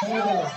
Oh,